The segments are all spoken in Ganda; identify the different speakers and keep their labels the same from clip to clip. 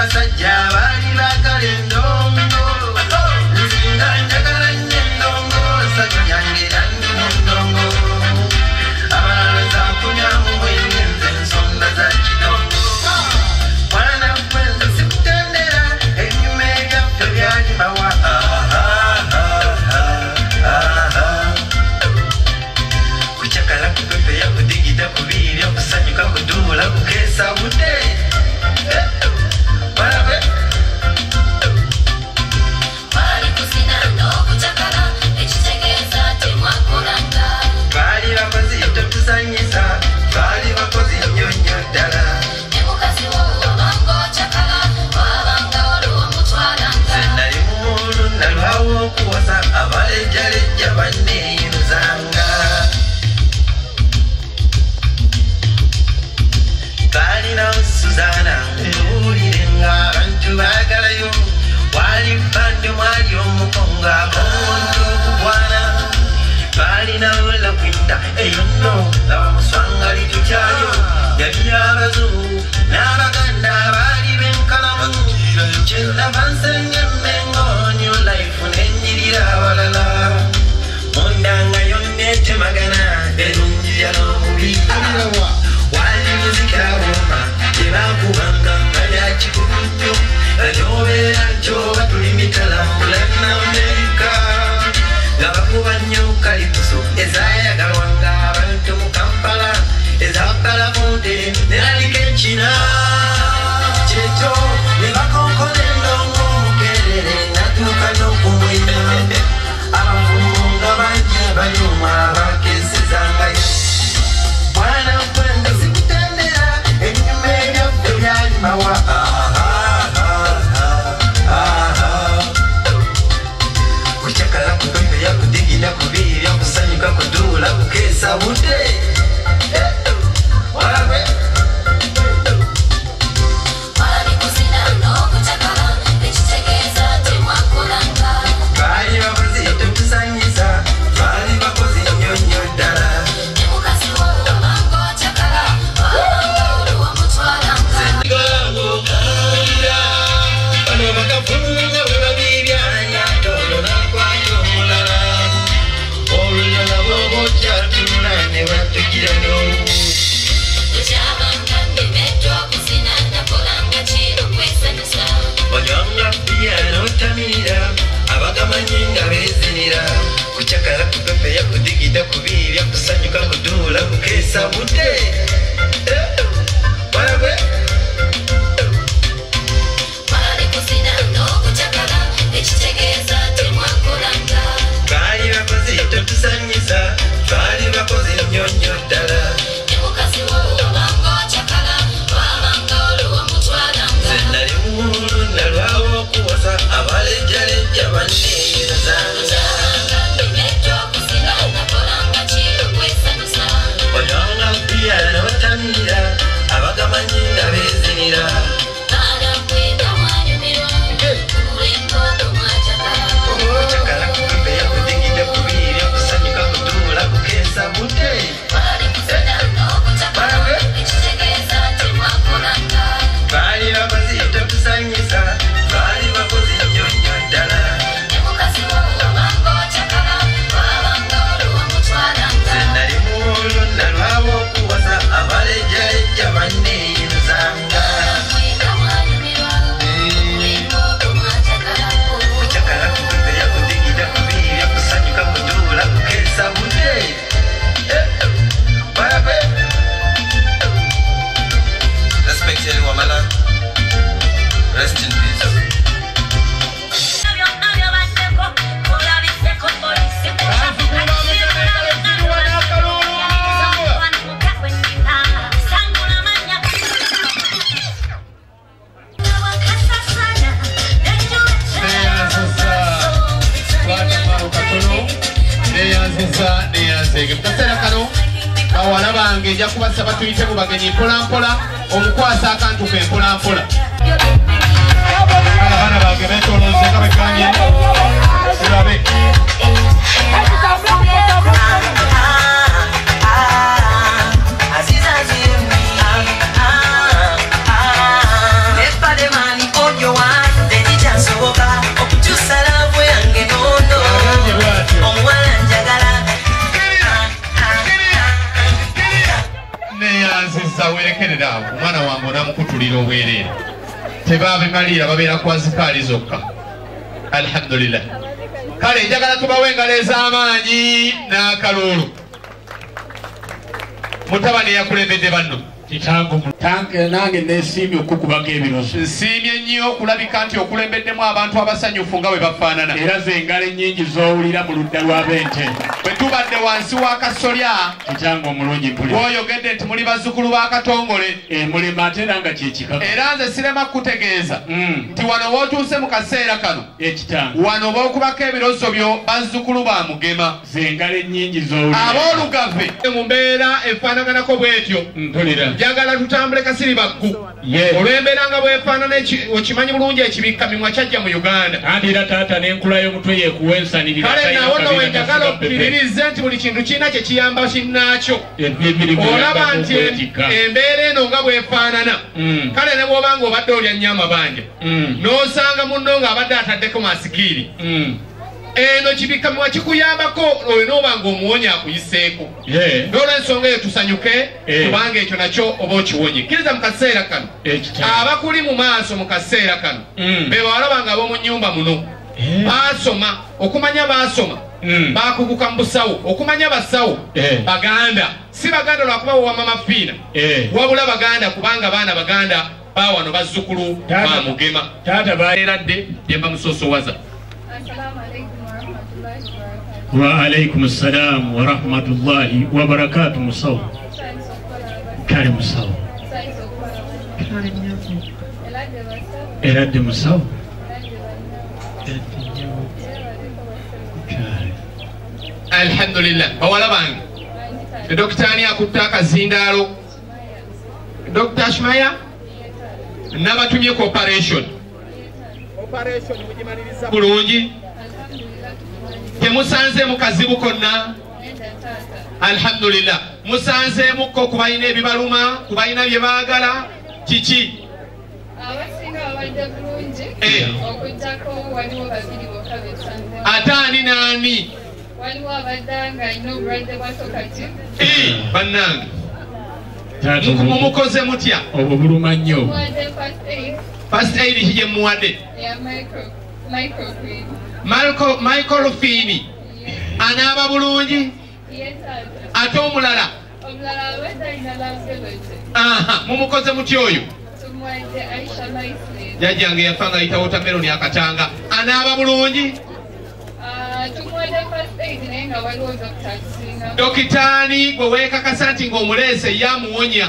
Speaker 1: vas va y
Speaker 2: va corriendo.
Speaker 3: Neyanziza werekerera awo omwana wange onamukutulira obwereere. Tebabimalira babeera kwazikaali zokka. Alhamdulillah. Kale njagala tubawe engalo ez'amaanyi n'akalulu mutabani yakulembedde banno
Speaker 4: nange nesiimye okukubako ebiroso
Speaker 3: nsiimye nnyo okulabika nti okulembeddemu abantu abasanyufu nga bwe bafaanana.
Speaker 4: Era ze engalo ennyingi z'owulira mu ludda lw'ab'ente
Speaker 3: bwe tubadde wansi wa kasolya
Speaker 4: kitange omulungi mpuli
Speaker 3: bw'oyogedde nti muli bazzukulu ba katongole.
Speaker 4: Emulema ate era nga kyekikaka
Speaker 3: era nze sirema kukutegeeza
Speaker 4: Mm.
Speaker 3: nti wano wootuuse mu kaseera kano
Speaker 4: ekitango
Speaker 3: wano bookubako ebirozo byo bazzukulu ba mugema.
Speaker 4: Ze engalo ennyingi z'owulira
Speaker 3: aboolugave mu mbeera efaanaganako bw'etyo
Speaker 4: mpulira
Speaker 3: njagala tutambule kasiri baggu.
Speaker 4: Ye.
Speaker 3: olw'embeera nga bwefaanana okimanyi bulungi ekibikka mimwa kyajja mu uganda.
Speaker 4: Kandi era taata n'enkula y'omutwe yekuwa ensanirira
Speaker 3: kale nawo no wenjagala okkiririze nti buli kintu kirina kye kiyamba kinnaakyo. Olaba nti embeera eno nga bwefaanana
Speaker 4: Mm.
Speaker 3: kale ne bw'oba nga obadde olya nnyo amabanja n'osanga munno ng'abadde ataddeko masikiiri eno kibikamiwa kikuyambako olina oba ng'omuwonya akuyiseeko n'olwensonga eyo tusanyuke
Speaker 4: Eh.
Speaker 3: kubanga ekyo nakyo oba okiwonye kkiriza mu kaseera kano abakuli mu maaso mu kaseera kano
Speaker 4: Mm.
Speaker 3: be bawala bange ab'omu nnyumba muno
Speaker 4: Eh.
Speaker 3: baasoma okumanya baasoma
Speaker 4: Mm.
Speaker 3: bakuguka mu busawo okumanya basawo
Speaker 4: Eh.
Speaker 3: baganda si baganda lwakuba wowama mafiina
Speaker 4: Eh.
Speaker 3: wabula baganda kubanga baana baganda bawano bazzukulu bamugema
Speaker 4: taata ba
Speaker 3: eradde gyemba
Speaker 1: warahmatullahi wabarakatuh.
Speaker 4: waalaikum ssalamu warahmatullahi wabarakatu musawo
Speaker 1: Thanks okukola
Speaker 4: kale musawo
Speaker 1: thanks okukola eladde basa
Speaker 4: eradde musawo
Speaker 1: eladde balina yebaliko basa
Speaker 4: Kale.
Speaker 3: alhamdulillah bawala bange
Speaker 1: banjita
Speaker 3: dokita ani akutte akazindaalo
Speaker 1: maya
Speaker 3: dokita shmaya
Speaker 1: yetala
Speaker 3: nabatumye ku operation bulungi
Speaker 1: alhamdulillah tukumanyi
Speaker 3: temusanzeemu kazibu konna? Alhamdulillah. Musanzeemukko ku balina ebibaluma ku balina bye baagala? Kiki?
Speaker 1: Abasinga babadde bulungi.
Speaker 3: Eh.
Speaker 1: okujjako waliwo babiri bokka besanzemu
Speaker 3: ate ani naani
Speaker 1: waliwo abadde nga alina obulwadde bwa sokati.
Speaker 3: Eh, bannange. Mumukoze mutya?
Speaker 4: Obwo buluma nnyo.
Speaker 1: First aid.
Speaker 3: Kigye muwadde michael fini anaaba bulungi? Ate omulala? Mumukoze muti oyo? Jajjange yafa nga ayita wotameroni akatanga. Anaaba bulungi? Dokitaani gwe weekakasa nti ng'omuleese yamuwonya.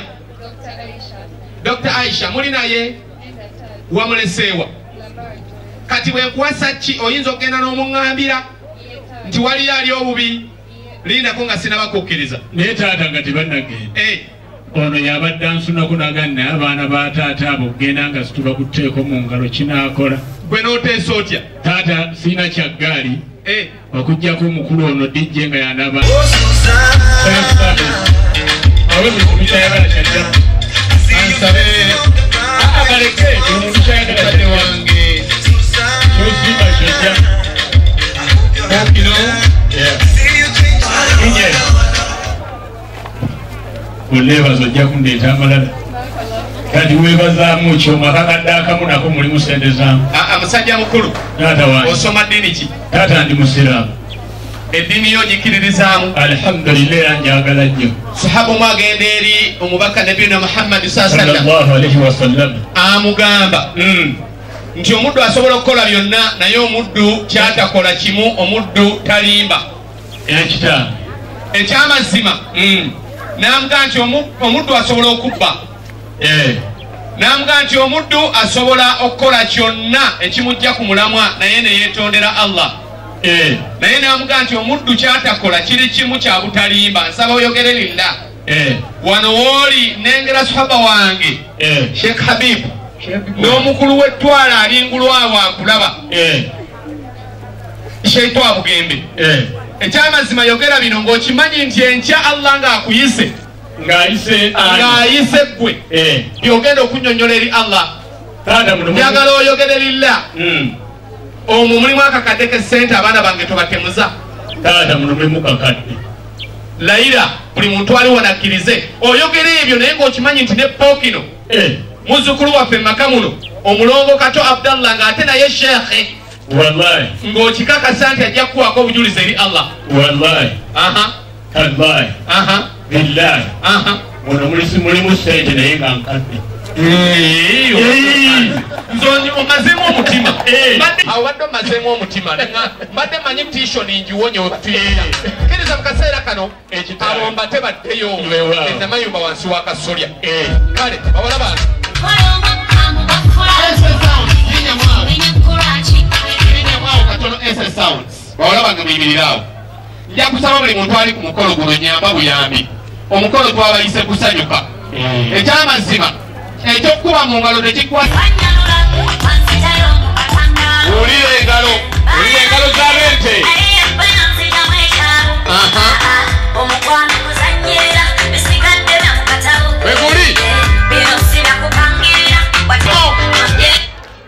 Speaker 1: Dr aisha.
Speaker 3: Muli naye? Wamuleseewa kati bwenkuwasa ki? Oyinza okgenda n'omuŋŋambira?
Speaker 1: Yetaata
Speaker 3: nti waliyo ali obubi? Lindako nga sinabakukkiriza.
Speaker 4: Naye taata nga tebannagenda
Speaker 3: Eh,
Speaker 4: ono yabadde ansunako naga naye abaana ba taata abo kugenda nga situbakuteeko mu ngalo kinaakola.
Speaker 3: Gwe n'oteesa otya?
Speaker 4: Taata siina kya ggaali.
Speaker 3: Eh,
Speaker 4: okugjako omukulu ono dijje nga yanaba.
Speaker 3: Ansabe.
Speaker 4: Abaleke omuntu kyayagala
Speaker 3: wange
Speaker 4: oneebaza ojja kundeeta amalala kati weebazaamu ki omwakakadde akamu nako mulimu sente zangu
Speaker 3: Ah, ah, musajja mukulu
Speaker 4: taata wange
Speaker 3: osoma ddiini ki
Speaker 4: taata ndi musiraamu
Speaker 3: eddiini yo ogikiririzaamu
Speaker 4: alhamdulillah era njagala nnyo
Speaker 3: sahaba omu agenda eri omubaka nabiyina muhammadi saa sallam
Speaker 4: sallallahu alaihi wasallam
Speaker 3: amugamba
Speaker 4: Mm.
Speaker 3: Nti omuddu asobola okukola byonna naye omuddu kyatakola kimu omuddu talimba. Ekyamazima
Speaker 4: Mm.
Speaker 3: namugaa nti omu- omuddu asobola okubba.
Speaker 4: Eh.
Speaker 3: namugaa nti omuddu asobola okukola kyonna ekimujja ku mulamwa naye neyetondera allah.
Speaker 4: Eh,
Speaker 3: naye namugaa nti omuddu kyatakola kiri kimu kya butalimba nsaba oyogere lilla
Speaker 4: eh,
Speaker 3: wano wooli nengera sahaba wange sheekh habibu n'omukulu w'ettwala alingulwawo akulaba
Speaker 4: eh,
Speaker 3: sheitwa bugembe.
Speaker 4: Eh.
Speaker 3: ekyamazima yogera bino ng'okimanyi nti enkya allah ng'akuyise.
Speaker 4: Ng'ayise
Speaker 3: ggwe.
Speaker 4: Eh,
Speaker 3: byogenda okunyonyola eri allah. Njagala oyogere lilla.
Speaker 4: Mm,
Speaker 3: omwo mulimu akakadde k'essente abaana bange tobatemuza
Speaker 4: taata muno memukakadde
Speaker 3: layira buli muntu ali wanakkirize. Oyogere ebyo naye ng'okimanyi nti ne pookino muzzukulu waffe maka muno omulongo kato abdallah ng'ate naye sheekhe.
Speaker 4: Wallahi.
Speaker 3: Ng'okikakasa nti ajja kukuwako obujulizi eri allah.
Speaker 4: Wallahi.
Speaker 3: Aha.
Speaker 4: Tallahi
Speaker 3: aha.
Speaker 4: Billahi.
Speaker 3: Aha.
Speaker 4: Muno mulimu sente naye nga nkadde.
Speaker 3: Nze omazemu omutima. Omutima. Mbadde manyi tishoni njiwonye ofiira kkiriza mu kaseera kano.
Speaker 4: Ekitala.
Speaker 3: abomba tebaddeyo enamayumba wansi wa kasolya. Kale bawala bange bawala bange muyimirire awo nja kusaba buli muntu ali ku mukolo guno nyamba buyambi omukolo twabayise kusanyuka ekyamazima ekyokukuba mu ngalo tekikwata wulira engalo wulira engalo z'abente
Speaker 1: omukwano kuzanyira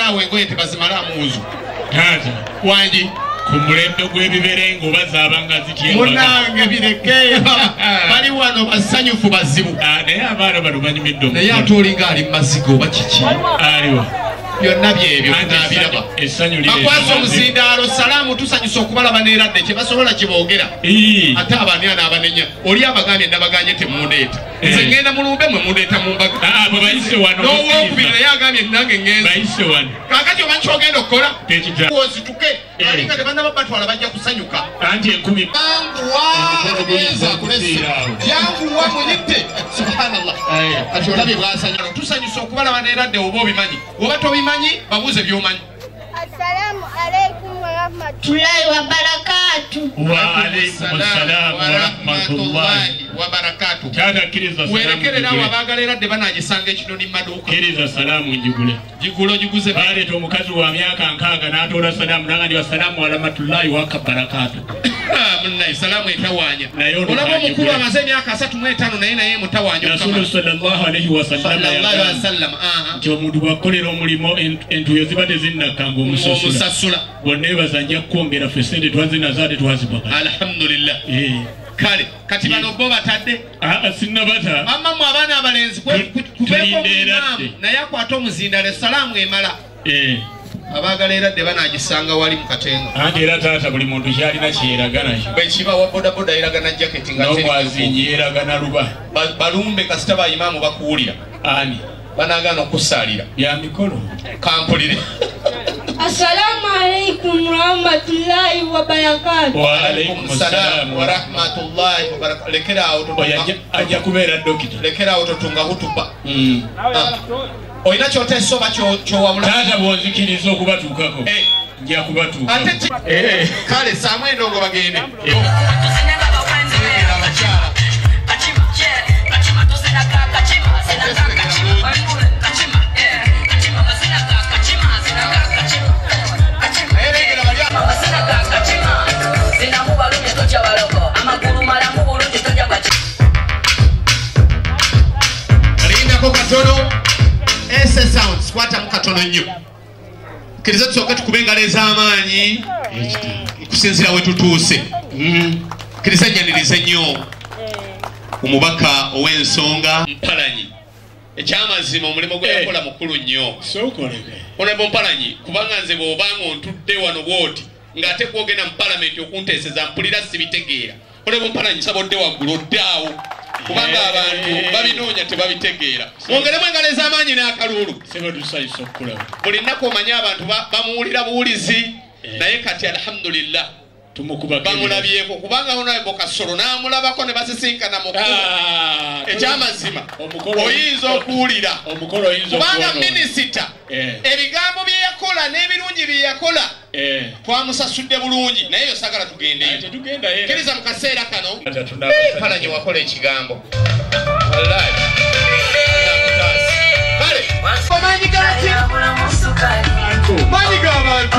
Speaker 3: lekererawo engoye tebazimala amuuzu.
Speaker 4: Taata
Speaker 3: wangi
Speaker 4: ku mulembe gw'ebibere ng'obazaaba nga zitya
Speaker 3: munange bireke bali wano basanyufu bazibu.
Speaker 4: Naye abaana bano banyumidde
Speaker 3: naye ate olinga ali mumaziga oba kiki?
Speaker 4: Aliwa
Speaker 3: byonna byebyo nabiraba bakwasa omuzindaalo salaamu tusanyusa okubalaba neeradde kyebasobola kiboogera.
Speaker 4: Ii,
Speaker 3: ate abani anaabanenya oli abagambye nabaganye temundeeta nze
Speaker 4: Eh.
Speaker 3: ngenda mulumbe mwe mundeeta mumbaga
Speaker 4: Ah, mukkiriza.
Speaker 3: naye agambye nange
Speaker 4: wano.
Speaker 3: Kakati omanyi kyogenda okukola ozituke
Speaker 4: Eh.
Speaker 3: alinga tebanaba batwala bajja kusanyuka? Yanguwa munyidde subhanallah. Kati olabye bwasanyala tusanyusa okubalaba neeradde oba obimanyi. Oba tobimanyi babuuze byomanyi.
Speaker 5: Assalamu alaikum warahmatullahi wa
Speaker 4: waalaikum salaamu warahmatullahi
Speaker 3: wabarakatu werekerera
Speaker 4: wabagalera
Speaker 3: abaagalera dde chino ni maduka
Speaker 4: kkiriza salamu njigule.
Speaker 3: Jigulo jiguze
Speaker 4: baaleeta omukazi wa myaka nkaaga n'atoola wa nagandi wa alamatullahi wakabarakatu ah,
Speaker 3: munnaye salaamu etawaanya olaba omukulu amaze emyaka asatu Sallallahu etaano naye naye mutawaanyawasallam
Speaker 4: nti omuntu bwakolera omulimu entuyo zibadde zinnakkanga omusasula bonna ebazanja kukwongera ffe sente twazinazo ate twazibwaga
Speaker 3: alhamdulillah eh. Kale kati bano bo batadde.
Speaker 4: Sinnabata
Speaker 3: bamamu abaana abalenzi kwe-
Speaker 4: Tu-
Speaker 3: ku- kubeeko omumaamu naye akwate omuzindalo esalaamu emala.
Speaker 4: Eh,
Speaker 3: abaagala eradde banagisanga wali mu katenga.
Speaker 4: Anti era taata buli muntu kyalina kyeraga nakyo
Speaker 3: bwekiba wa bodaboda yeragana jaketi
Speaker 4: n'omwazinyi yeragana luba.
Speaker 3: Ba- balumbe kasita bayimaamu bakuwulira.
Speaker 4: Ani?
Speaker 3: Banagana okusaalira
Speaker 4: bya mikolo.
Speaker 3: Kampulire
Speaker 5: Assalamu alaikum warahmatullahi wabarakatuh.
Speaker 4: waalaikum salaamu
Speaker 3: warahmatullahi wabarakatu lekeraawo totunga-
Speaker 4: ajja kubeera dokita
Speaker 3: lekeraawo totunga hutuba
Speaker 4: Mm.
Speaker 3: olina kyoteesa oba kyo- kyowabula
Speaker 4: taata bwonzikiriza okubatuukako
Speaker 3: Eh,
Speaker 4: nja kubatuuka
Speaker 3: ate ki- kale saamu endongo bagende lindako katono. Ese sounds. Kwatamu katono nnyo kkiriza tusooke tukube engalo ez'amaanyi kusinzira we tutuuse kkiriza enyanirize nnyo omubaka ow'ensonga mpalanyi. Ekyamazima omulimu gwe yakola mukulu nnyo onabo mpalanyi kubanga nze bw'obanga ontudde wano bw'oti ng'ate kwogenda mu palamenti okunteeseza mpulira sibitegeera. Olebo mpalanyisa bodde waggulu oddaawo kubanga abantu babinoonya tebabitegeera. Mwongeremu engalo ez'amaanyi
Speaker 4: okukulaba
Speaker 3: buli nnaku omanye abantu ba- bamuwulira buwulizi. Naye kati alhamdulillah bamulabyeko kubanga onabo kasolo n'amulabako ne basisinkana mu kkubo. Ekyamazima. oyinza okuwulira. kubanga minisita
Speaker 4: Eh.
Speaker 3: ebigambo bye yakola n'ebirungi bye yakola
Speaker 4: Eh.
Speaker 3: twamusasudde bulungi. Naye yo sagala tugendeyo
Speaker 4: tetugendayo
Speaker 3: kkiriza mu kaseera kano. Palanye wakola ekigambo. Omanyi gati manyi g'abantu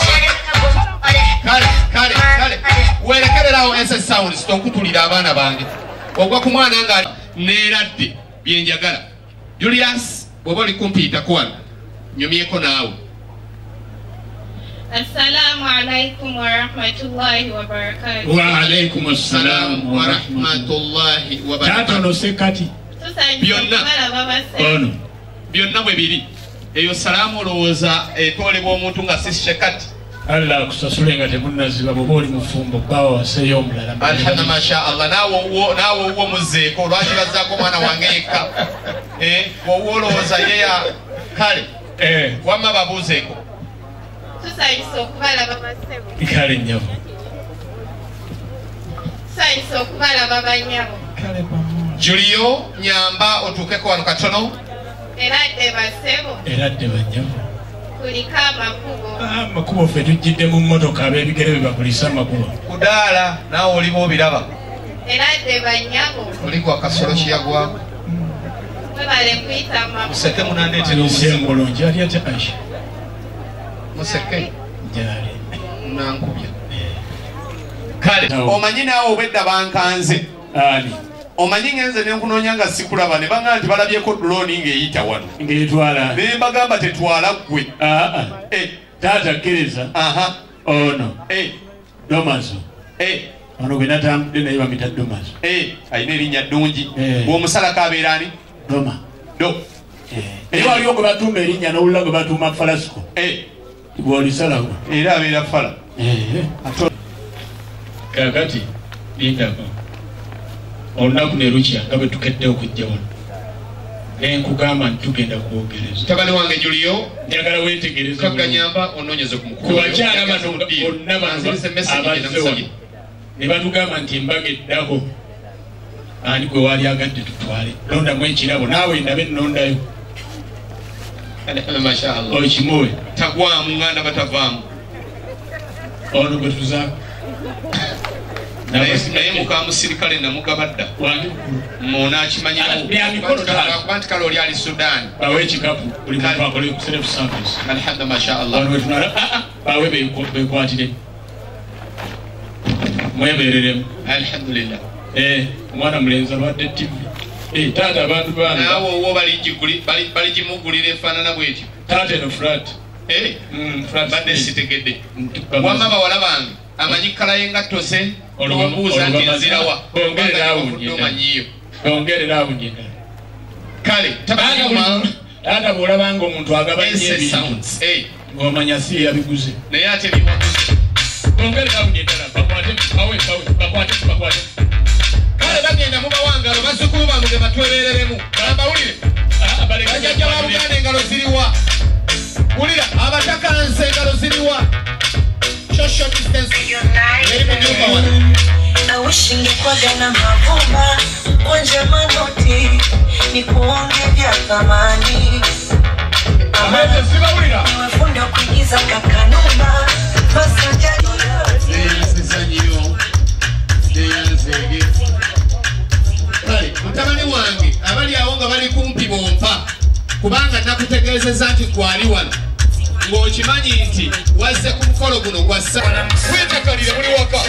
Speaker 3: werekererawo ss sounds tonkutulira abaana bange. Ogwa ku mwana nga neeradde byenjagala julius bw'oba oli kumpiitako wano nyumyeko naawe.
Speaker 5: Assalamu alaikum wa rahmatullahi wa barakatuh.
Speaker 4: waalaikum assalamu
Speaker 3: salaamu
Speaker 4: warahmatullahi
Speaker 3: warahmatullahi wabarakatu
Speaker 4: tatonose kati.
Speaker 5: Tusanyusa
Speaker 3: Byonna.
Speaker 4: ono.
Speaker 3: Byonna bwe biri. Eyo salaamu olowooza etwolebwa omuntu nga sishekati
Speaker 4: allah akusasule nga temunaziba bwoba oli mufumbo bawa waseeyo omulala
Speaker 3: alhamdu masha allah naawe owuwo muzeeko lwaki bazzaako omwana wange yekka Eh, bw'owuwo olowooza yeya kale.
Speaker 4: Eh,
Speaker 3: wamma babuuzeeko
Speaker 5: Tusanyusa okubalaba basebo.
Speaker 4: kale nyabo
Speaker 5: Tusanyusa okubalaba banyabo.
Speaker 3: juliyo nyamba otuukeko wano katono.
Speaker 5: Era dde basebo.
Speaker 4: era dde banyabo
Speaker 5: Kuliko amakubo.
Speaker 4: amakubo ffe tujjidde mu mmotoka ab'ebigere bye bakulisa amakubo.
Speaker 3: Kudaala naawe oliba obiraba.
Speaker 5: Era dde banyabo.
Speaker 3: oligwa kasolo kiyagwako
Speaker 5: Webale kuyita makubo.
Speaker 3: museke munandeetera
Speaker 4: nsi njali ali ate aisha?
Speaker 3: Museke?
Speaker 4: Njali
Speaker 3: nankubya. Kale
Speaker 4: Awo.
Speaker 3: omanyi naawe obwedda bankanze.
Speaker 4: Ani
Speaker 3: omanyi ngenze nenkunoonya nga sikulaba ne baŋga nti balabyeko droni ng'eyita wano.
Speaker 4: Ng'etwala
Speaker 3: ne mbagamba tetwala ggwe.
Speaker 4: Aa
Speaker 3: Eh,
Speaker 4: taata kkiriza
Speaker 3: aha.
Speaker 4: Ono.
Speaker 3: Eh,
Speaker 4: domazo
Speaker 3: eh,
Speaker 4: ono gwe natambudde naye bamita domazo
Speaker 3: eh, alina erinnya ddungi.
Speaker 4: Eh.
Speaker 3: bw'omusalako abeera ani?
Speaker 4: Doma.
Speaker 3: Do.
Speaker 4: Naye waliwo gwe batuuma erinnya n'owulira gwe batuuma falasiko
Speaker 3: Eh,
Speaker 4: bw'olisalago
Speaker 3: era abeera fala.
Speaker 4: Kakati lindako olunaku ne lukya nga bwe tukedde okujja wano. Nenkugamba nti tugenda kwogereza.
Speaker 3: Tabani wange juliyo
Speaker 4: njagala wetegereze bulungi.
Speaker 3: kaganyamba onoonyeze ku
Speaker 4: bakyala bano bonna bano abazzewo ne batugamba nti embaga eddako. Ani gwe waali agadde tutwale. Londamu ekirabo naawe ndabe nnondayo. Okimuwe.
Speaker 3: Tagwamu nganda batavaamu
Speaker 4: ono gwe tuzaako
Speaker 3: naye muka musirikale namugaba dda
Speaker 4: wange
Speaker 3: munaakimanyirawo
Speaker 4: Bya mikono taata.
Speaker 3: kuba nti kale oli ali sudaani
Speaker 4: bawe ekikapu buli muntu akole self service.
Speaker 3: Alhamdu
Speaker 4: wetunala bawe beeko- bekwatire. Mwebereremu
Speaker 3: alhamdulillah.
Speaker 4: Eh, omwana mulenzi alwadde tv Eh, taata abantu bana
Speaker 3: naawe owo baligimugulira efaanana bwetyo
Speaker 4: taata eno flat
Speaker 3: Eh,
Speaker 4: Mm,
Speaker 3: badde sitegedde. Wamma bawala bange amanyi kala y'engatto obuuza nti nzirawa
Speaker 4: nyina.
Speaker 3: omanyiyo
Speaker 4: ongerera awo nyina
Speaker 3: kale
Speaker 4: taata bw'olabanga omuntu agabanya
Speaker 3: ese
Speaker 4: ebintu
Speaker 3: sounds. Eh,
Speaker 4: ng'omanya si yabiguze.
Speaker 3: Naye ate biwaguzi
Speaker 4: ongerera awo nyendala bakwate bawe bawe bakwate bakwate.
Speaker 3: Kale bagenda mubawangalo bazzukulu bamuge batwebereremu bambawulire
Speaker 4: Ah,
Speaker 3: bajjajja ba buganda engalo ziriwa. Wulira abatakanse engalo ziriwa social distance eri mu nyumba wano
Speaker 6: nawishingekwaga na mavumba onje manoti ni kuonge vya thamani
Speaker 3: abete sibawulira
Speaker 6: niwefunda kuigiza kakanumba masajali
Speaker 3: zeyazizanyo zeyazege kale mutabani wange abali awo nga bali kumpi bompa kubanga nakutegeezeza nti gwali wano ng'okimanyi nti wazze ku mukolo guno gwassa weetakalire muli waka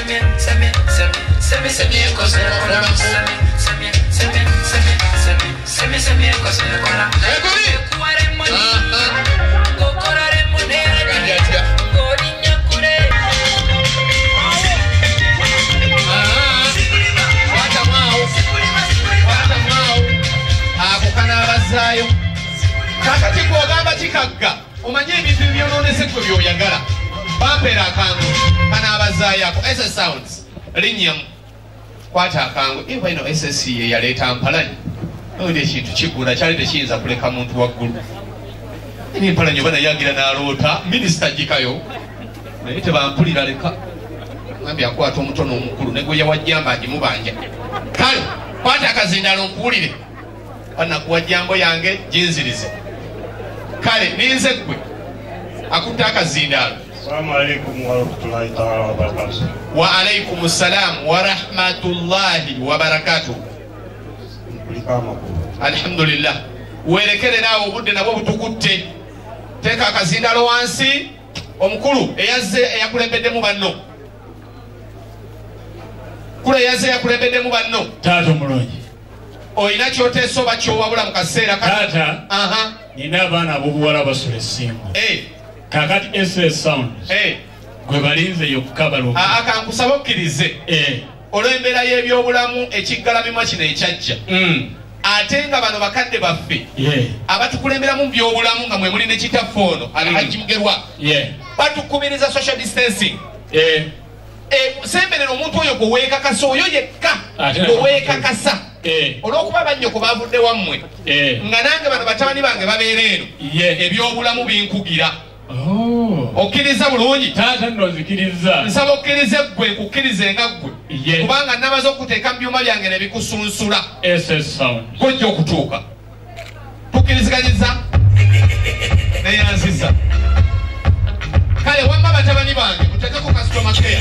Speaker 3: kakati gwogamba kikagga omanye ebintu byonoonese gwe byoyagala bampeera akangu kanaabazaayo ako ss sounds linnyamu kwata akangu. Eba ino ss ye yaleeta mpalanyi? Oli ekintu kigula kyali tekiyinza kuleka muntu waggulu. Ni empalanyi oba nayagira n'aloota minisita gikayo. Naye tebampulira leka. Ambye akwata omutono omukulu negwe yawajjamba agimubanja. Kale kwata akazindalo nkuwulire. Anakuwa jambo yange ginzirize kale ninze gwe akutta akazindalo
Speaker 7: Assalamu alaikum warahmatullahi taala wabarakatuh.
Speaker 3: wa alaikum ssalam warahmatullahi wabarakatuh alhamdulillah. Werekereraawo obudde nabwo butukutte. Teeka akazindalo wansi. Omukulu eyazze eyakulembeddemu banno. Kulu eyazze eyakulembeddemu banno.
Speaker 4: Taata omulungi
Speaker 3: olina kyoteesa oba kyowabula mu kaseera
Speaker 4: taata nina abaana ab'obuwala basula essingo
Speaker 3: eh,
Speaker 4: kakati ss sound
Speaker 3: eh.
Speaker 4: gwe balinze yokka balungi
Speaker 3: Aa, kankusaba okkirize
Speaker 4: Eh,
Speaker 3: olw'embeera y'ebyobulamu ekiggalamimwa kino ekyajja.
Speaker 4: Mm,
Speaker 3: ate nga bano bakadde baffe abatukulemberamu mu byobulamu nga mwe muli ne kitaffe ono alhaji mugerwa.
Speaker 4: Yeah,
Speaker 3: batukubiriza social distancing. Semberera omuntu oyo gwe weekakasa oyo yekka gwe weekakasa olw'okuba bannyoko bavudde wammwe
Speaker 4: eh,
Speaker 3: nga nange bano batabani bange babeera eno ebyobulamu binkugira.
Speaker 4: Oh.
Speaker 3: okkiriza bulungi?
Speaker 4: Taata nno nzikiriza.
Speaker 3: Nsaba okkirize ggwe nkukkirize nga ggwe. Kubanga namaze okuteeka mu byuma byange ne bikusunsula. Gojja okutuuka. Tukkiriziganyiza neyanziza kale wamma batabani bange mutekeko kasitoma keya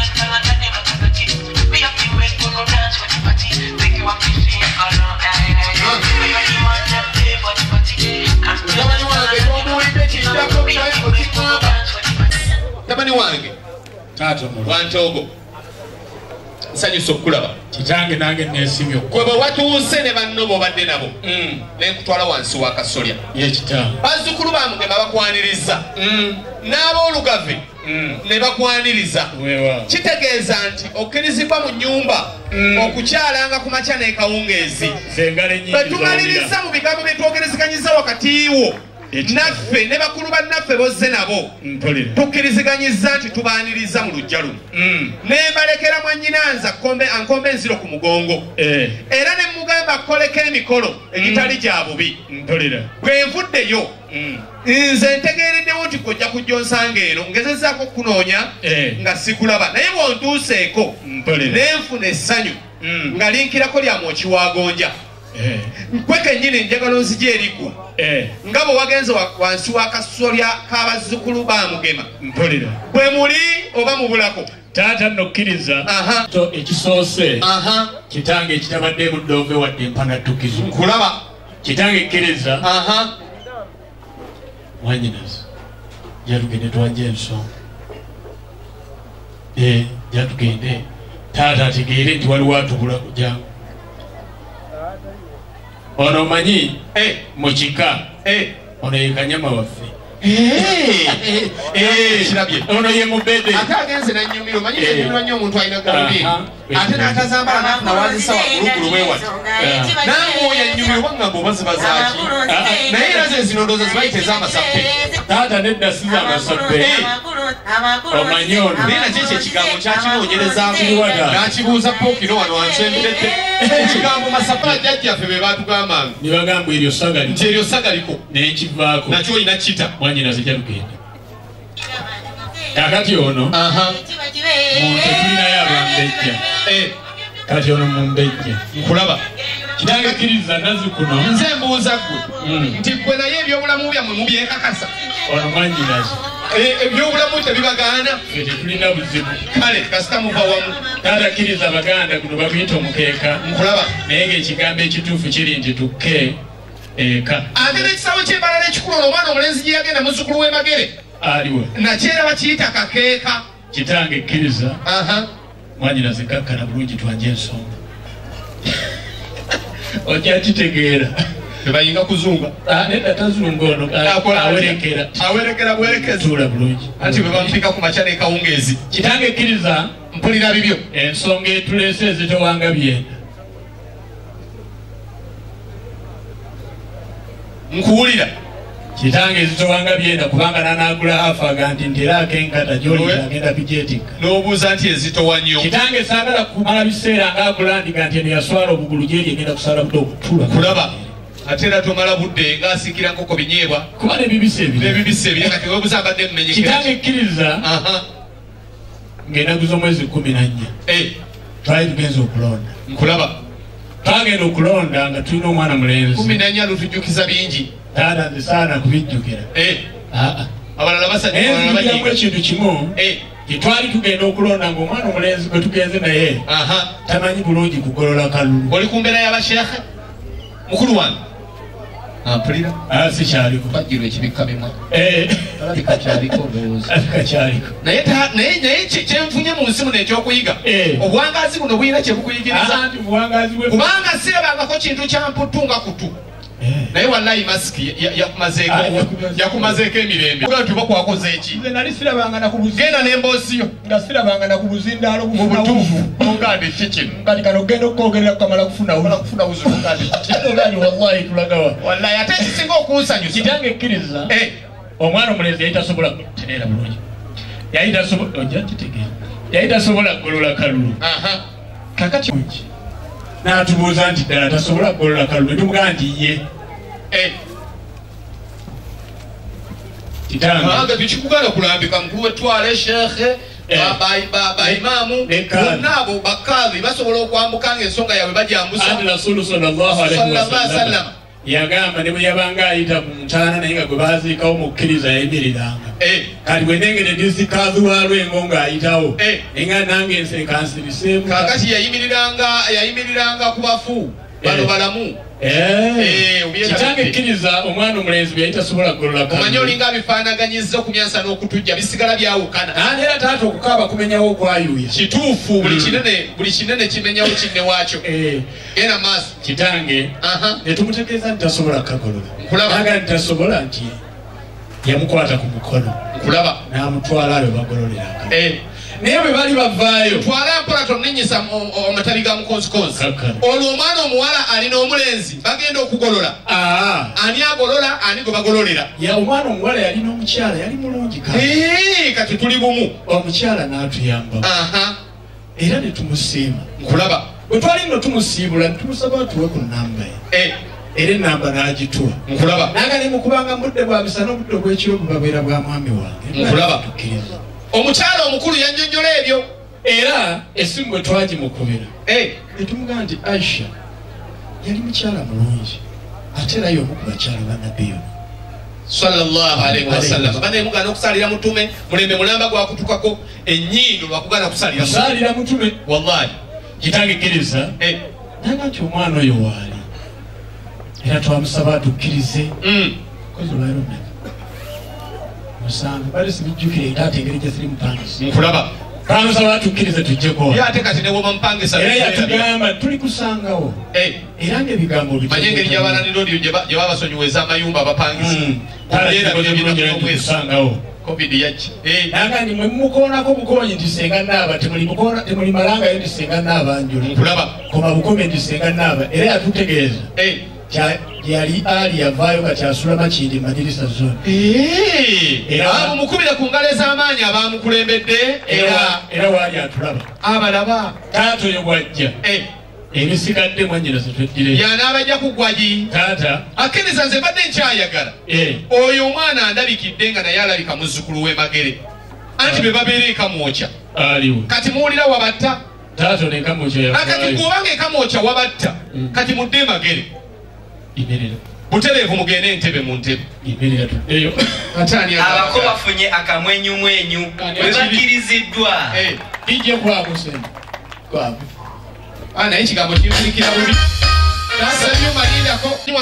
Speaker 3: mutabani wange. Wantoogo nsanyusa okukulaba.
Speaker 4: Kitange nange nesimye
Speaker 3: gwe bwe watuuse ne banno bobadde nabo
Speaker 4: Mm,
Speaker 3: nenkutwala wansi wa kasolya. Bazzukulu bamugema bakwaniriza n'aboolugave ne bakwaniriza. Kitegeeza nti okkirizibwa mu nyumba
Speaker 4: Mm.
Speaker 3: okukyalanga ku makya n'ekawungeezi. Bwe tumaliriza mu bigambo bye twogereziganyiza wakati wo. Naffe ne bakulu bannaffe bozze nabo.
Speaker 4: Mpulira
Speaker 3: tukkiriziganyiza nti tubaaniriza mu lujja luno
Speaker 4: Mm,
Speaker 3: ne mbalekera mwannyinanza kombe ankombe enziro ku mugongo.
Speaker 4: Eh,
Speaker 3: era ne mugamba kukoleko emikolo egitali gya bubi. Bwe nvuddeyo
Speaker 4: Mm,
Speaker 3: nze ntegeereddewo nti kojja kujja onsanga eno ngezezaako okunoonya
Speaker 4: Eh.
Speaker 3: nga sikulaba. Naye bw'ontuuseeko nenfuna essanyu
Speaker 4: Mm.
Speaker 3: nga linkirako lyamuokiwagonja
Speaker 4: Eh,
Speaker 3: nkwe kennyini njagala onzija eriggwa
Speaker 4: eh,
Speaker 3: nga bwe wagenze wa- wansi wa kasolya k'abazzukulu bamugema
Speaker 4: mpulira.
Speaker 3: Bwe muli oba mubulako
Speaker 4: taata nokkiriza
Speaker 3: aha.
Speaker 4: To ekisoose
Speaker 3: aha.
Speaker 4: kitange ekitabadde emuddove wadde empanattukizo
Speaker 3: kulaba.
Speaker 4: Kitange ekkiriza.
Speaker 3: Aha.
Speaker 4: Mwanyinazi jatugende twajja ensonga. Eh, jatugende taata ategeere nti waliwo atubula kujangu ono omanyi
Speaker 3: Eh,
Speaker 4: mu
Speaker 3: eh.
Speaker 4: ono ye kanyama waffe.
Speaker 3: Eh,
Speaker 4: ono ye mubede
Speaker 3: ate agenze nanyumira omanyi
Speaker 4: Eh.
Speaker 3: nanyumirwa nnyo omuntu alina galubindi
Speaker 4: Aha.
Speaker 3: ate n'atazambala nafuna wazisa wakulugulu wewati namwoyo ennyumira oba ngamba oba ziba zaki naye era ze zino ndooza zibayita ez'amasappe
Speaker 4: taata nedda siza amasappe omanyi ono
Speaker 3: naye nakyo ekyo ekigambo nakibuuza pookino wano wansembedde ekigambo masappala jjajjaffe be batugambanga
Speaker 4: ne bagamba eryo sagali
Speaker 3: nti eryo sagaliko
Speaker 4: nekivaako
Speaker 3: nakyo olina kita
Speaker 4: mwanyinazi jatugende kakati ono? Muntu tulinayo abambejja
Speaker 3: Eh,
Speaker 4: kati ono mumbejja
Speaker 3: nkulaba
Speaker 4: kitange kkiriza nazikuno
Speaker 3: nze mbuuza ggwe
Speaker 4: Mm.
Speaker 3: nti gwe naye ebyobulamu byammwe mubyekakasa.
Speaker 4: Ono mwanyinazo
Speaker 3: E- ebyobulamu tebibagaana.
Speaker 4: Tetulina buzibu.
Speaker 3: Kale kasita muva wamu.
Speaker 4: Taatakkiriza abaganda guno baguyita omukeeka.
Speaker 3: Nkulaba.
Speaker 4: Naye ngaekigambo ekituufu kiri nti tukke eka
Speaker 3: ate n'ekisabo kyembalala ekikulu olwo omwana omulenzi gye yagenda muzzukulu w'emagere
Speaker 4: aliwe.
Speaker 3: Nakyeraba kiyita kakeeka.
Speaker 4: Kitange ekkiriza.
Speaker 3: Aha.
Speaker 4: Mwanyinaze kakkana bulungi twanje ensonga okyakitegeera
Speaker 3: tebayinga kuzunga.
Speaker 4: Neda nedda tazunga ono
Speaker 3: Akola-
Speaker 4: awerekera.
Speaker 3: awerekera
Speaker 4: bwerekezitula bulungi.
Speaker 3: Anti bwe bampika ku makya n'ekawungeezi
Speaker 4: kitange ekkiriza
Speaker 3: mpulira bibyo.
Speaker 4: ensonga etuleese ezitowanga byenda
Speaker 3: nkuwulira
Speaker 4: kitange ezitowanga byenda kubanga nanagula hafaga nti nteraako enkata gyolira
Speaker 3: Owe.
Speaker 4: agenda bijeetika
Speaker 3: n'obuuza nti ezitowa nnyo?
Speaker 4: Kitange saagala kumala biseera ngaagula nti nga nti eno yaswala obugulu gyeri egenda kusala budde okutula
Speaker 3: kulaba ate era tomala budde ng'asikira nkoko binyeebwa.
Speaker 4: Kuba nebibisa ebiri
Speaker 3: n'ebibisa ebiri kati webuza mbadde mumenyekera
Speaker 4: kitange ekkiriza
Speaker 3: aha.
Speaker 4: ng'enaku z'omwezi kumi na nnya.
Speaker 3: Eh,
Speaker 4: twali tugenza okulonda.
Speaker 3: Nkulaba.
Speaker 4: Twagenda okulonda nga tulina omwana mulenzi.
Speaker 3: Kumi nanya lutujjukiza bingi
Speaker 4: taata nze saana kubijjukira.
Speaker 3: Eh, abalala basajja
Speaker 4: naye
Speaker 3: bayiga
Speaker 4: ekintu kimu
Speaker 3: Eh,
Speaker 4: gyetwali tugenda okulonda ngaomwana omulenzi gwe tugenze naye
Speaker 3: aha.
Speaker 4: tamanyi bulungi kugolola kalulu.
Speaker 3: Oli ku mbeera y'abashekhe mukulu wange. Ampulira
Speaker 4: aa sikyaliko
Speaker 3: bajjirwa ekibikka bimwe.
Speaker 4: Eh,
Speaker 3: alabika kyaliko ndowooza
Speaker 4: alabika kyaliko
Speaker 3: naye kyenfunye mu nsi muno ekyokuyiga
Speaker 4: Eh.
Speaker 3: obwangazi buno buyina kye bukuyigiriza.
Speaker 4: Aa, nti buwangazi bwe
Speaker 3: kubanga sirabangako kintu kyamputu nga kutu naye wallayi masiki ya- ya- yakumazeeko
Speaker 4: Ah,
Speaker 3: emirembe. Tuba kwakoze eki genda n'emboosiyo
Speaker 4: nga sirabanga nakubuzindaalo
Speaker 3: mu butuufu ogande ki kino.
Speaker 4: Kati kano ogenda okwogerera kukamala
Speaker 3: kufuna buzulu ogande ki kino.
Speaker 4: Ogandi wallahi tulagawa
Speaker 3: wallayi ate ekisinga okunsanyusa
Speaker 4: kitange ekkiriza
Speaker 3: Eh,
Speaker 4: omwana omulenzi yali tasobola tereera bulungi. Yali tasobola ojja kitegeera. Yali tasobola kugolola kalulu. Kakati n'atubuuza nti ddala tasobola kugolola kalulu netumugamba nti ye.
Speaker 3: Eh,
Speaker 4: kitange.
Speaker 3: Kulambika mukulu wetwale shekhe baimamu bonna abo bakadhi basobola okwambuka yaabwe bajambusa
Speaker 4: anti rasulu sallallahu alaihi
Speaker 3: Sallallahu alaihi
Speaker 4: wasallam
Speaker 3: wasallam.
Speaker 4: yagamba ne bwe yabanga ayita ku ntaana naye nga gwe baziikawo mu kkiriza yayimiriranga
Speaker 3: Eh,
Speaker 4: kati bwe nengere disikazi walwengo ng'ayitawo
Speaker 3: Eh.
Speaker 4: naye nga nange ensekansiriseemu
Speaker 3: kakati yayimiriranga yayimiriranga ku bafu bano
Speaker 4: Eh.
Speaker 3: balamu
Speaker 4: Eh,
Speaker 3: Eh, obyetadde.
Speaker 4: Kitange ekkiriza omwana omulenzi bwe yali tasobola kugolola
Speaker 3: omanyi olinga abifaanaganyiza okumyansa n'okutujja bisigala byawukana
Speaker 4: era taata okukaaba kumenyawo okwayuya
Speaker 3: kituufu. Buli kinene buli kinene kimenyawo kinne waakyo.
Speaker 4: Eh,
Speaker 3: genda maaso.
Speaker 4: Kitange
Speaker 3: aha.
Speaker 4: netumutegeeza nti tasobola kukagolola. Naga nti yamukwata ku mukono. N'amutwala ayo bagololera.
Speaker 3: Eh,
Speaker 4: naye bwe bali bavaayo
Speaker 3: twala mpola o- amatabi ga mukonzikonzi.
Speaker 4: Kakkana.
Speaker 3: olwo omwana omuwala alina omulenzi bagenda okugolola. Ani agolola ani gwe bagololera?
Speaker 4: Ya omwana omuwala yalina omukyala yali mulungi ka
Speaker 3: kati tuli bumu.
Speaker 4: Omukyala n'atuyamba. Era ne tumusiima.
Speaker 3: Nkulaba.
Speaker 4: Bwe twali nno tumusiibula ne tumusaba atuwe ku nnamba ye.
Speaker 3: Eh,
Speaker 4: era enamba n'agituwa.
Speaker 3: Nkulaba.
Speaker 4: Naga ne mukubanga mudde bwa misana obudde obw'ekiro bubabeera bwa mwami wange.
Speaker 3: Nkulaba.
Speaker 4: Tukkiriza.
Speaker 3: Omukyala omukulu yanjonjola ebyo.
Speaker 4: Era essimu bwe twagimukubira.
Speaker 3: Eh,
Speaker 4: ne nti aisha yali mukyala mulungi ate era y'omu ku bakyala banabiyo banemugana
Speaker 3: sallallahu alaihi wasallam bane okusalira mutume mulembe mulamba gwakutukako enyindo lwakugana kusalira mutume. wallahi.
Speaker 4: Kitagikiriza
Speaker 3: Eh,
Speaker 4: naga nti omwana oyo waali era twamusaba atukkirize.
Speaker 3: Mm,
Speaker 4: kozi mmeka musambi bali sibijjukira ate engeri gye siri mupangisa
Speaker 3: nkulaba
Speaker 4: pansa batukkirize tujjeko
Speaker 3: ate kati newoba mupangisa
Speaker 4: era yatugamba tuli kusangawo.
Speaker 3: Eh.
Speaker 4: Era ngaebigambo
Speaker 3: manye engeri gyabalanirodiyo gye babasonyiweza amayumba abapangisa hmm.
Speaker 4: kusangawo
Speaker 3: covid yaki eh.
Speaker 4: naga ndi mwemukoonako bukoonyi nti singa naaba temuli malangayo nti singa naaba njuli
Speaker 3: kulaba
Speaker 4: koma bukome nti singa naaba era yatutegeeza.
Speaker 3: Eh
Speaker 4: yali ali yavaayo kati asula makindi madirisa zone
Speaker 3: eh,
Speaker 4: Era-
Speaker 3: bamumukubira ku ngalo ez'amaanyi abamukulembedde era
Speaker 4: waali atulaba.
Speaker 3: abalaba.
Speaker 4: Taata oyo bwajja.
Speaker 3: Eh,
Speaker 4: ebisigadde mwanyina zetweddire
Speaker 3: y'anaabajja ku ggwagi.
Speaker 4: Taata.
Speaker 3: Akkiriza nze mbadde nkyayagala.
Speaker 4: Eh,
Speaker 3: oyo omwana andabikidde nga naye alabika muzzukulu w'emagere anti be babeera ekamwokya
Speaker 4: aliwo.
Speaker 3: Kati muwulira wabatta?
Speaker 4: Taato nenkamukyo
Speaker 3: kati
Speaker 4: yavaayo
Speaker 3: kubanga enkamwokya wabatta kati mudde magere
Speaker 4: ibirira
Speaker 3: butereevu mugende entebe mu ntebe.
Speaker 4: Ibirira
Speaker 3: eyo.
Speaker 6: Abako bafunye akamwenyumwenyu webakkiriziddwa ijje
Speaker 3: eh,
Speaker 4: kwako sente
Speaker 3: kwako naye kigambo kimulikira bubi.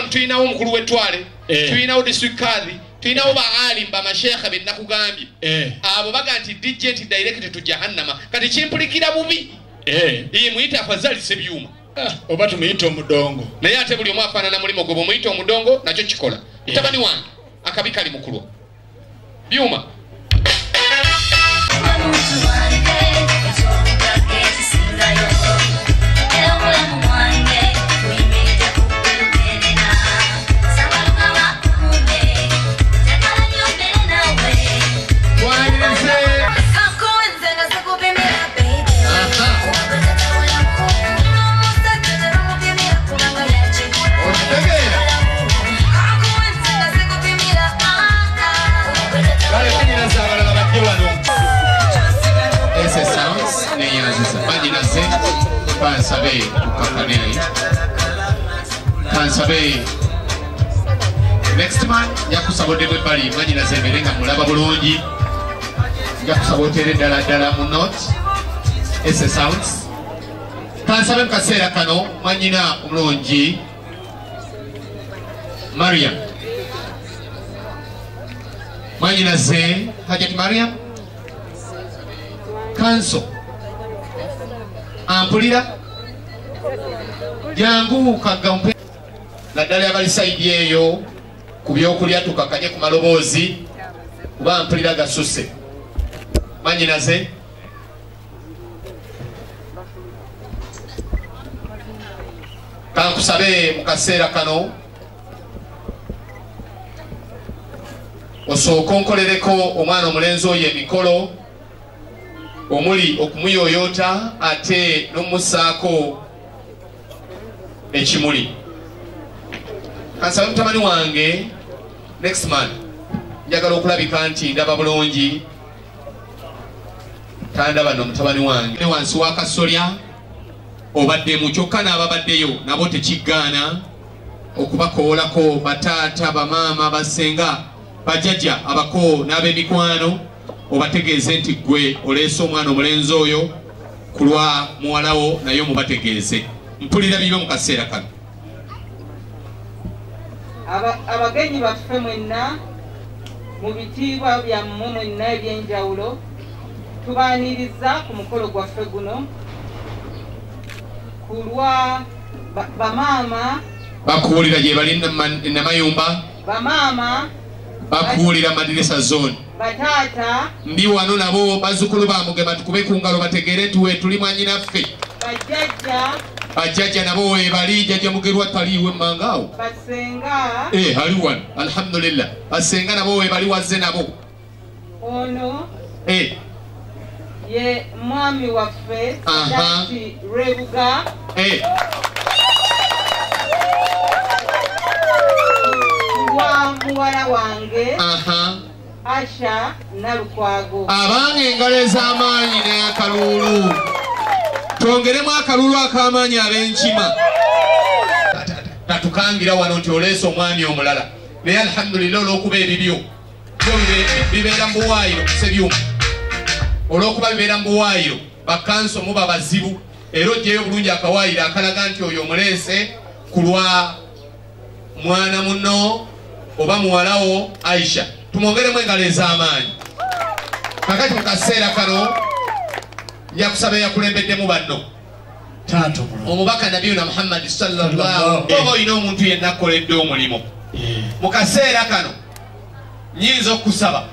Speaker 3: Tulinawo omukulu wetwale
Speaker 4: eh.
Speaker 3: tulinawo disikaadi tulinawo baalim bamashekha benakugambye
Speaker 4: eh.
Speaker 3: abo baga nti digenti directe tu jahannama. Kati kimpulikira bubi. Muyite afazalisa ebyuma
Speaker 4: oba tumuyita omudongo.
Speaker 3: Naye ate buli omu afaanana mulimo gwe bwemuyita omudongo nakyo kikola. Mutabani wange akabi kali mukulwa byuma kansabe tukakane kansabe next man njakusaboddemu ebbali banyinaze emere nga mulaba bulungi. Njakusaba otere re ddala mu not ese sounds. Kansabe mu kaseera kano mwanyina omulungi mariam. Mwanyinaze hajat mariam. Kanso ampulira. Jangu kagampe naddala abali saidi eyo ku byokulya tukakanye ku maloboozi kuba mpulira gasuse mwanyinaze kankusabe mu kaseera kano. Osooka onkolereko omwana omulenzi oyo emikolo omuli okumuyoyota ate n'omusaako ekimuli. Kansabe mutabani wange next man njagala okulabika nti ndaba bulungi. Tandaba no mutabani wange. Ne wansi wa kasolya obaddemu kyokka n'ababaddeyo nabo tekiggaana. Okubakoolako bataata bamaama basenga bajjajja abako n'ab'emikwano obategeeze nti gwe oleese omwana omulenzi oyo ku lwa muwalawo naye omubategeeze. Mpulira bibe mu kaseera kano.
Speaker 8: Aba- abagenyi baffe mwenna mu bitiibwa byammwe mwenna ebyenjawulo tubaaniriza ku mukolo gwaffe guno ku lwa ba- bamaama
Speaker 3: bakuwulira gye bali Nama- namayumba
Speaker 8: bamaama
Speaker 3: bakuwulira madirisa zone.
Speaker 8: Bataata.
Speaker 3: Ndi wano nabo bazzukulu bamugema tukube ku ngalo bategeere nti we tuli mwanyinaffe
Speaker 8: bajjajja.
Speaker 3: Bajjajja nabo webali jjajja mugerwa taliiwe mmangaawo
Speaker 8: basenga.
Speaker 3: Eh, ali wano alhamdulillah. Basenga nabo webali wazze nabo.
Speaker 8: Ono.
Speaker 3: Eh,
Speaker 8: ye mwami waffe dati rebuga.
Speaker 3: Eh,
Speaker 8: lwa muwala wange asha nalukwago.
Speaker 3: Abanga engalo ez'amaanyi n'akaluulu twongeremu akaluulu ak'amaanyi ab'enkima. Natukangira wano nti oleese omwami omulala. Naye alhamdulillah olw'okuba ebibyo. Byo bibe- bibeera mu buwaayiro kusebyuma olw'okuba bibeera mu buwaayiro bakanso muba bazibu. Era ojjeyo bulungi akawaayiro akalaga nti oyo omuleese ku lwa mwana muno oba muwalawo aisha tumwongeremu engalo ez'amaanyi kakati mu kaseera kano njakusaba eyakulembeddemu banno. Omubaka nabiyuna muhammadi oba olina omuntu yenna akoledde omulimu.
Speaker 4: Mukaseera
Speaker 3: mu kaseera kano nyinza okusaba.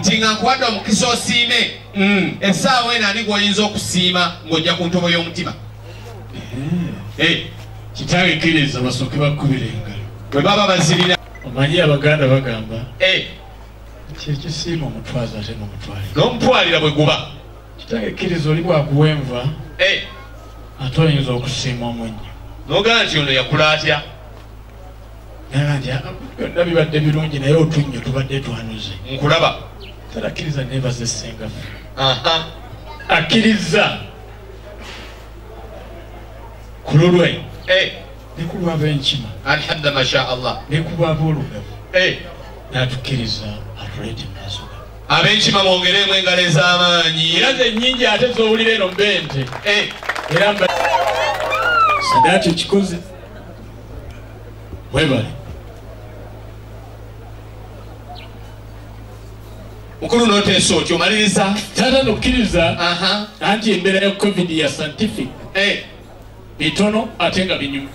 Speaker 3: Nti nga nkuwadde omukisa osiime. Essaawa eno ani gwoyinza okusiima ng'ojja ku ntobo y'omutima? Kitawe
Speaker 4: kitange kkiriza basooke bakkubira engalo.
Speaker 3: Bwe baba bazirira
Speaker 4: omanyi abaganda bagamba
Speaker 3: Eh,
Speaker 4: kyekisiima omutwaza ate n'omutwalira
Speaker 3: n'omutwalira bwe guba.
Speaker 4: Kitange kkiriza oli bwakuwa enva
Speaker 3: Eh,
Speaker 4: ate oyinza okusiima omwennyo
Speaker 3: n'ogamba nti ono yakula atya?
Speaker 4: Naga nti "Ah, byonna bibadde birungi naye otunnyo tubadde twanuze.
Speaker 3: Nkulaba.
Speaker 4: Tarakkiriza neebaza essengaffe
Speaker 3: aha.
Speaker 4: Akkiriza. Ku lulwe
Speaker 3: Eh,
Speaker 4: benchima.
Speaker 3: Alhamda masha allah
Speaker 4: nikuwa bulu
Speaker 3: Eh,
Speaker 4: n'atukkiriza atuleete maaso
Speaker 3: ab'enkima mwongeremu engalo ez'amaanyi
Speaker 4: era zennyingi ate zowulira eno mbente.
Speaker 3: Eh,
Speaker 4: era mba sadaati ekikoze mwebale.
Speaker 3: Mukulu noteesa otyo omaliriza
Speaker 4: taata nokkiriza
Speaker 3: aha.
Speaker 4: Anti embeera ya covid ya scientific.
Speaker 3: Eh,
Speaker 4: bitono ate nga binyuma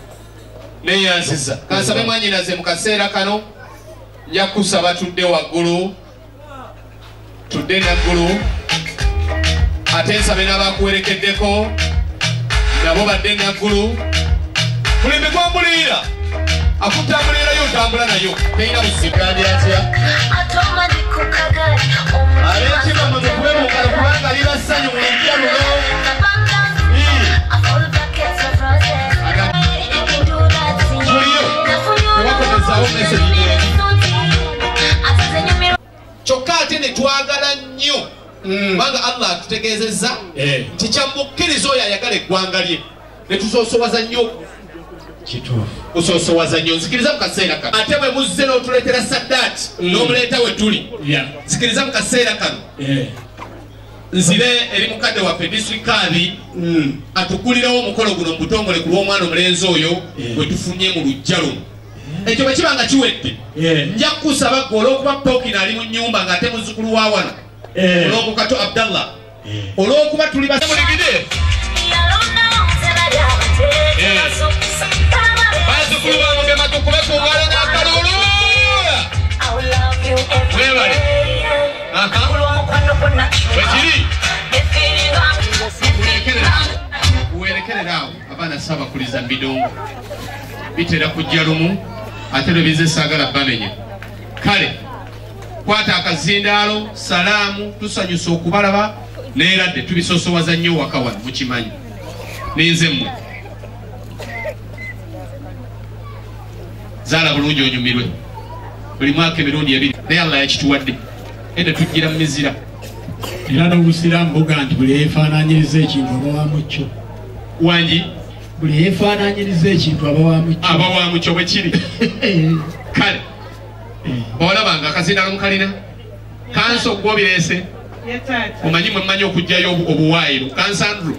Speaker 3: neyansiza. Kansabe mwanyinaze mu kaseera kano nja kusaba tudde waggulu tudde naggulu ate nsabe n'abakuwerekeddeko nabo badde naggulu. Buli migwambulira akutambulirayo otambula nayo. Teyina busigandi atya? Ab'entima mwe mukube mu ngalo kubanga liba ssanyu mu lujja meseji gyendi kyokka ate ne twagala nnyo. Kubanga allah atutegeezezza
Speaker 4: Eh,
Speaker 3: nti kyamukkiriza oyo ayagala eggwanga lye. Ne tusoosowaza nnyo.
Speaker 4: Kituufu.
Speaker 3: Osoosowaza nnyo. Nzikiriza mu kaseera kano. Ate bwe muzze n'otuleetera saddaati n'omuleeta we tuli.
Speaker 4: Ya.
Speaker 3: Nzikiriza mu kaseera kano.
Speaker 4: Eh,
Speaker 3: nzire eri mukadde waffe disitulikiti abi atukulirawo omukolo guno mu butongole ku lw'omwana omulenzi oyo
Speaker 4: Eh.
Speaker 3: bwe tufunye mu lujja luno ekyo bwe kiba nga kiwedde nja kukusaba gwe olw'okuba pookino ali mu nnyumba ng'ate muzzukulu wa wano. Olw'okukato abdallah. Olw'okuba tuli bamuligide bazzukulu bamugema tukube ku ngalo n'akalulu Webale. wekiri werekereraawo abaana sabakuliza mbidongo. Bitera kujja lumu ate lwe bize saagala bamenya kale kwata akazindaalo salaamu tusanyusa okubalaba neeradde tubisosowaza nnyo waka wano mukimanyi. Ninze mmwe. Zaala bulungi onyumirwe. Buli mwaka emirundi ebiri naye allah yakituwadde. Ede tujjira mu mizira.
Speaker 4: Era n'obusiraamu buga nti buli yeefaananyiriza ekintu aba wa mucyo
Speaker 3: wangi
Speaker 4: buli yeefaananyiriza ekintu aba wa mucyo.
Speaker 3: Aba wa mukyo bwe kiri. Kale. Olabanga akazindaalo mukalina
Speaker 8: ye taata.
Speaker 3: Omanyi mwe mmanyi okugjayo obu- obuwaayiro kansandro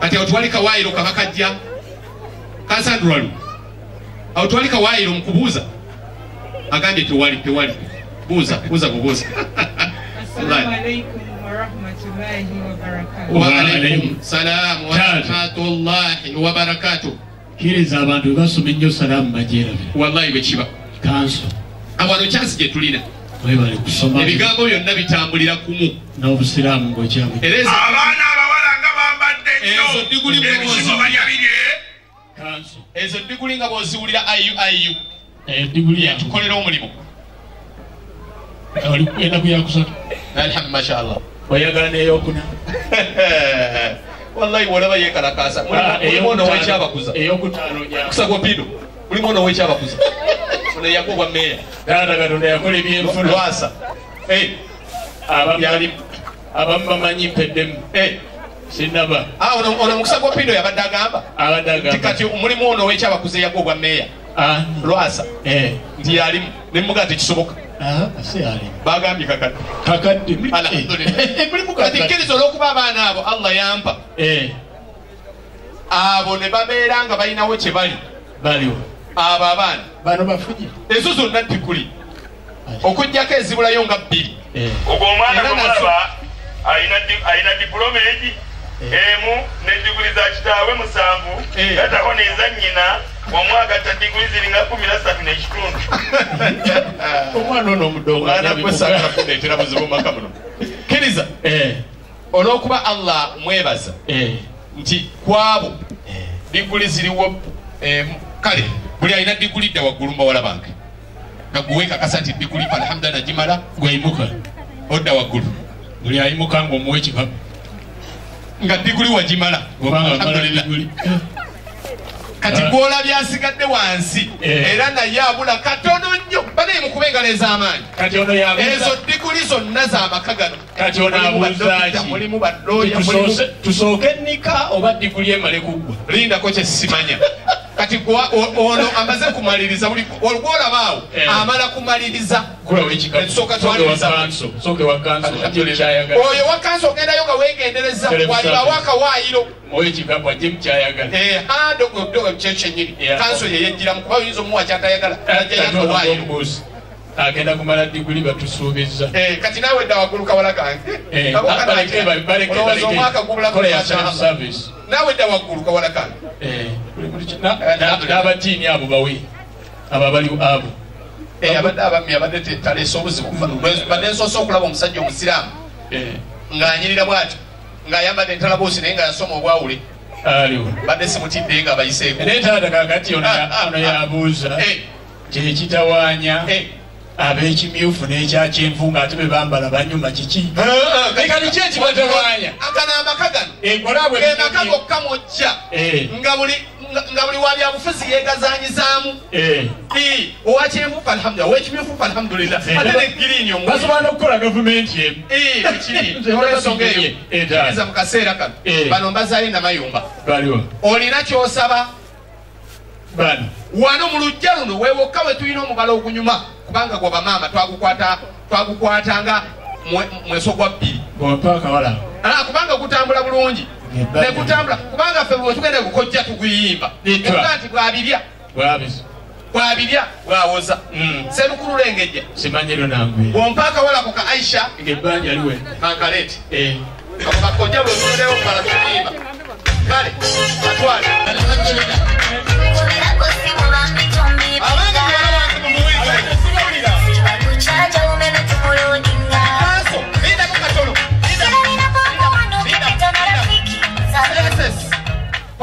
Speaker 3: kati awo twali kawaayiro kaba kajja kansandro alu. Awo twali kawaayiro mukubuuza agambye tewali tewali. Buuza buuza bubuuza
Speaker 8: assalamu alaikum warahmatullahi wabarakatu
Speaker 3: wa rahmatullahi wa
Speaker 4: kkiriza abantu basoma ennyo salaamu bagyerabira
Speaker 3: wallahi bwe kiba
Speaker 4: kanso.
Speaker 3: Awano kyansi gye tulina.
Speaker 4: Webale kusoma.
Speaker 3: Ebigambo byonna bitambulira kumu.
Speaker 4: N'obusiraamu ng'okyamu
Speaker 2: abaana abawala nga bambadde
Speaker 3: Ezo diguli
Speaker 4: kanso.
Speaker 3: Ezo nga bw'oziwulira ayu ayu tukolera omulimu.
Speaker 4: Oli kwenda
Speaker 3: alhamdu mashallah
Speaker 4: oyagala n'eyokuna
Speaker 3: wallahi bwolaba yekalakasa
Speaker 4: Ah,
Speaker 3: mulimu ono owekyabakuza
Speaker 4: eyokutaano ja
Speaker 3: kusa gwa pido mulimu ono owekyabakuza ono eyagwa obwa meeya
Speaker 4: taata katonda yakola ebyenfuna
Speaker 3: lwasa. Eh,
Speaker 4: Abamu-
Speaker 3: yali
Speaker 4: abamu bamanyi mpeddemu.
Speaker 3: Eh.
Speaker 4: sinaba
Speaker 3: Ah, ono ono mukusa gwa pido yabadde agamba?
Speaker 4: Abadde
Speaker 3: nti
Speaker 4: agamba
Speaker 3: kati omulimu ono owekyabakuza eyagwa obwa meeya
Speaker 4: ani?
Speaker 3: Lwasa.
Speaker 4: Eh.
Speaker 3: Nti yalimu. Nemuga tekisoboka
Speaker 4: ah ase ali
Speaker 3: bagambye kakati
Speaker 4: kakadde
Speaker 3: alhamdulillah mulimu kati kkiriza olw'okuba abaana abo allah yampa.
Speaker 4: Eh.
Speaker 3: Abo ne babeera nga balinawo kye bali.
Speaker 4: Baliwo
Speaker 3: abo abaana. Ezo zonna diguli okugjako ezibulayo nga bbiri.
Speaker 4: Eh.
Speaker 2: Ogwo omwana gwemulaba alina di- alina dipuloma egi emu ne diguli za kitaawe musanvu
Speaker 3: Eh.
Speaker 2: gatako neza nnyina omwagatta diguli ziringa kumi na ssatu n'ekitundu
Speaker 4: omwana ono omudongo
Speaker 3: omwana gwe saagala kundeetera buzibu maka muno kkiriza
Speaker 4: eh.
Speaker 3: Olw'okuba allah mwebaza.
Speaker 4: Eh.
Speaker 3: Nti kwabo. Diguli ziriwo em, kale buli alina diguli dda waggulu mbawala bange. Nga guweekakasa nti diguli alhamdulillah nagimala
Speaker 4: gweyimuka
Speaker 3: odda waggulu.
Speaker 4: Buli ayimuka ng'omuwa ekikapu
Speaker 3: nga diguli wagimala alhamdulillah.
Speaker 4: diguli
Speaker 3: kati
Speaker 4: Ah.
Speaker 3: gwolabye asigadde wansi
Speaker 4: Eh.
Speaker 3: era naye abula katono nnyo banaye kuba engalo ez'amaanyi ezo diguli zonna z'amaka gano
Speaker 4: kati ono
Speaker 3: Mulimu
Speaker 4: abuuza
Speaker 3: badokita,
Speaker 4: ki?
Speaker 3: mulimu balooya mulimu
Speaker 4: Tusoose- tusooke ennika oba diguli emale kuggwa
Speaker 3: lindako kyesimanya kati gwa- o- ono amaze kumaliriza buli olwolabaawo
Speaker 4: Eh.
Speaker 3: amala kumaliriza.
Speaker 4: Kulawo ekikapu
Speaker 3: Tusooka
Speaker 4: sooke wa
Speaker 3: twaniriza.
Speaker 4: kanso sooke wa kanso ajje mukyayagala
Speaker 3: oyo wakansi ogendayo nga weegendereza
Speaker 4: Tere musafiri.
Speaker 3: walibawo akawaayiro
Speaker 4: oyo ekikapu ajje mukyayagala
Speaker 3: kyo kyenyini
Speaker 4: Yeah.
Speaker 3: kanso yeyejjiramu kuba oyinza omuwa kyatayagala ajjayo akawaayiro
Speaker 4: omubuuzi. Agenda kumala diguli batusuubiza.
Speaker 3: Eh, kati naawe dda waggulu kawala kange.
Speaker 4: Eh,
Speaker 3: Kabo
Speaker 4: baleke,
Speaker 3: kanatya.
Speaker 4: baleke, baleke,
Speaker 3: Olowooza omwaka gubula naawe dda waggulu kawala kange
Speaker 4: Eh, na- n'abatiini abo bawe abo abali abo.
Speaker 3: Eh, abadde abammi abadde taleese obuzibu badde nsoose okulaba omusajja omusiraamu.
Speaker 4: Eh,
Speaker 3: ng'anyirira bw'atyo ng'ayambadde entalabuusi naye nga yasoma obwawule badde simutidde nga bayiseeko.
Speaker 4: Naye taata kakati ono ya-
Speaker 3: Ah, ah, ah.
Speaker 4: yabuuza
Speaker 3: Eh,
Speaker 4: kyekitawaanya
Speaker 3: eh.
Speaker 4: Ab'ekimyufu n'ekyakyenvu ng'ate be bambala banyuma kiki?
Speaker 3: Ah, ah,
Speaker 4: Kati ki ekibatawaanya?
Speaker 3: agano amaka gano.
Speaker 4: Enkolabwe
Speaker 3: ge maka gokka mujja.
Speaker 4: Eh.
Speaker 3: nga buli nga- buli wa byabufuzi yeegazanyizaamu. Ii, owa kyenvu alhamdulillah owekimyufu alhamdulillah. Ate ne giriini omu
Speaker 4: basobola n'okukola gavumenti emu
Speaker 3: olwensonga eyo
Speaker 4: Eh,
Speaker 3: kiriza mu kaseera kano.
Speaker 4: Eh.
Speaker 3: bano mbazaayo namayumba olina kyosaba? Wano mu lujja luno weewokka we tulina omubala ogunyuma kubanga gwe bamama twagukwatanga mweso gwa bbiri kubanga kutambula bulungi. Nekutambula kubanga ffe bwetugenda gukojja tuguyimba ekuga nti
Speaker 4: bwabibya
Speaker 3: bwabirya bwawoza
Speaker 4: mm.
Speaker 3: serukulu lengejja
Speaker 4: simanyiro nange
Speaker 3: bwompaaka walako ka aisha.
Speaker 4: Ngebbanja liwe.
Speaker 3: Kankalete
Speaker 4: eh.
Speaker 3: ako kakojja bwetulewo kumala tuyimba kale atwale. Abanga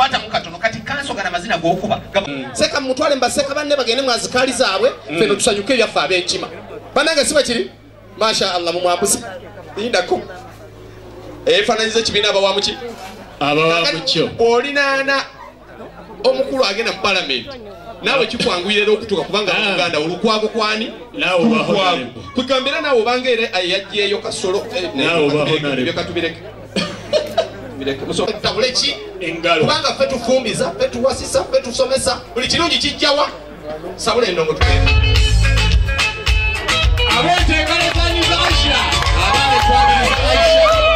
Speaker 3: kwatamu katono. Kati kanso gana mazina gokuba seka mutwale mbaseka banne bagende mwazikaali zaabwe feno tusanyuke ebyaffe ab'enkima. Banange si bakiri masha allah mumwambuzi lindako. Ebifaananyiza ekibiina abawamuki
Speaker 4: abawamukyo
Speaker 3: olinaana omukulu agenda mu palamenti naawe kikwanguyirira okutuuka kubanga
Speaker 4: Ah.
Speaker 3: muganda olukwago kwani?
Speaker 4: Honorable.
Speaker 3: kugambira naawe obanga era yajjeeyo kasolo eh, tabule ki
Speaker 4: engalo.
Speaker 3: Kubanga ffe tufumbiza ffe tuwasisa ffe tusomesa buli kirungi kijjawa sabula endongo tugenda
Speaker 4: abenteekalekanyiza aisha abaale twagiriza aisha